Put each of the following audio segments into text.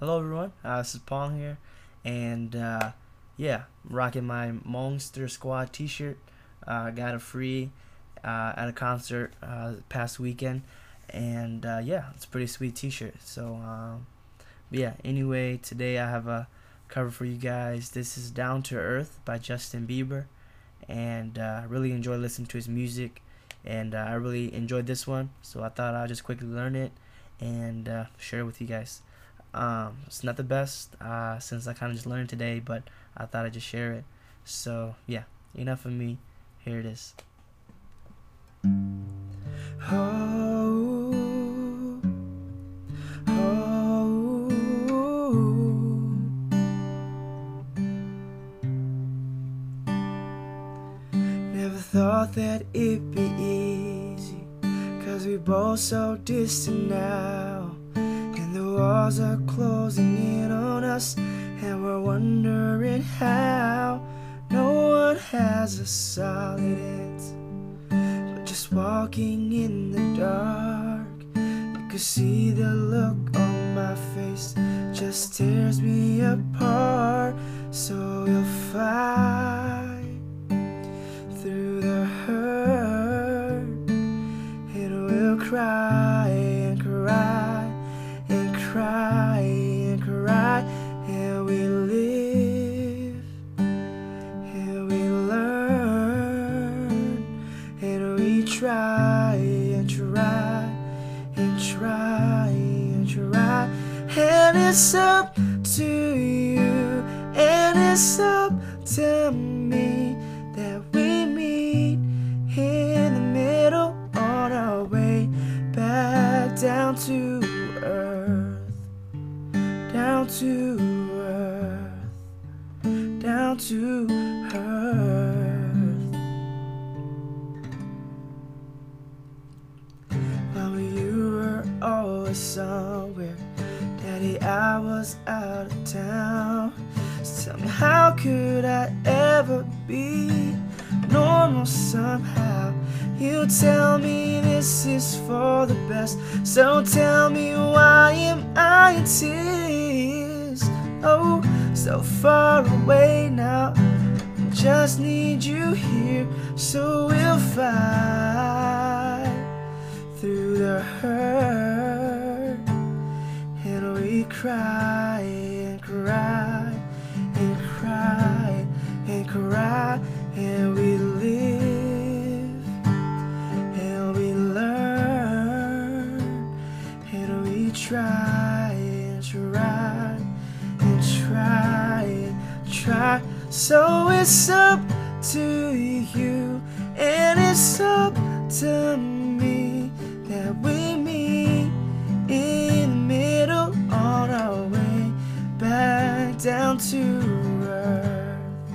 hello everyone. Uh, this is Pong here, and uh, yeah, rocking my Monster Squad T-shirt. Uh, got it free uh, at a concert uh, past weekend, and uh, yeah, it's a pretty sweet T-shirt. So um, yeah. Anyway, today I have a cover for you guys. This is Down to Earth by Justin Bieber, and I really enjoy listening to his music, and I really enjoyed this one. So I thought I'd just quickly learn it and share it with you guys. Um, it's not the best uh, since I kind of just learned today, but I thought I'd just share it. So yeah, enough of me. Here it is. Oh, oh. Never thought that it'd be easy, cause we both so distant now. Walls are closing in on us, and we're wondering how. No one has a solid answer just walking in the dark. You could see the look on my face just tears me apart. So we'll fight try and try. And it's up to you and it's up to me that we meet in the middle on our way back down to earth down to earth down to somewhere. Daddy, I was out of town. So tell me, how could I ever be normal somehow? You tell me this is for the best. So tell me, why am I in tears? Oh, so far away now. Just need you here, so we'll fight cry and cry and cry and cry, and we live and we learn, and we try and try and try and try. So it's up to you, and it's up to me to earth,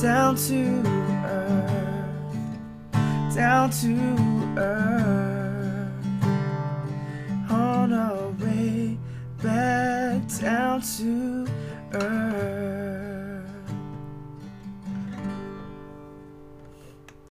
down to earth, down to earth, on our way back down to earth.